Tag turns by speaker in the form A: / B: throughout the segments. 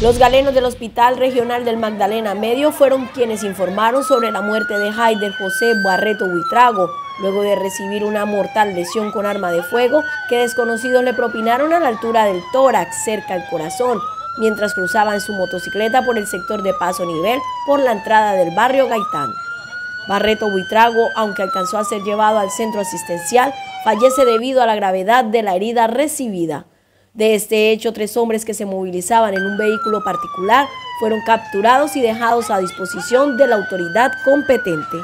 A: Los galenos del Hospital Regional del Magdalena Medio fueron quienes informaron sobre la muerte de Haider José Barreto Buitrago, luego de recibir una mortal lesión con arma de fuego que desconocidos le propinaron a la altura del tórax, cerca al corazón, mientras cruzaba en su motocicleta por el sector de Paso Nivel por la entrada del barrio Gaitán. Barreto Buitrago, aunque alcanzó a ser llevado al centro asistencial, fallece debido a la gravedad de la herida recibida. De este hecho, tres hombres que se movilizaban en un vehículo particular fueron capturados y dejados a disposición de la autoridad competente.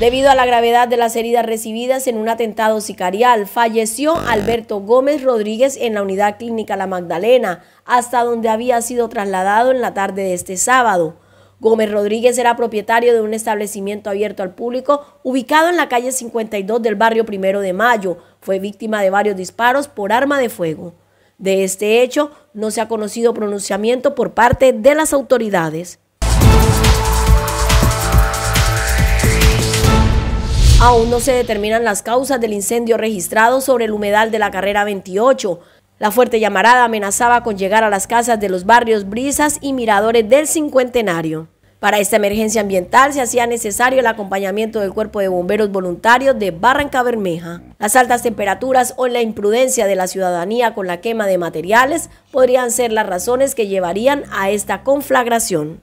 A: Debido a la gravedad de las heridas recibidas en un atentado sicarial, falleció Alberto Gómez Rodríguez en la unidad clínica La Magdalena, hasta donde había sido trasladado en la tarde de este sábado. Gómez Rodríguez era propietario de un establecimiento abierto al público ubicado en la calle 52 del barrio Primero de Mayo. Fue víctima de varios disparos por arma de fuego. De este hecho, no se ha conocido pronunciamiento por parte de las autoridades. Aún no se determinan las causas del incendio registrado sobre el humedal de la carrera 28. La fuerte llamarada amenazaba con llegar a las casas de los barrios Brisas y Miradores del Cincuentenario. Para esta emergencia ambiental se hacía necesario el acompañamiento del Cuerpo de Bomberos Voluntarios de Barranca Bermeja. Las altas temperaturas o la imprudencia de la ciudadanía con la quema de materiales podrían ser las razones que llevarían a esta conflagración.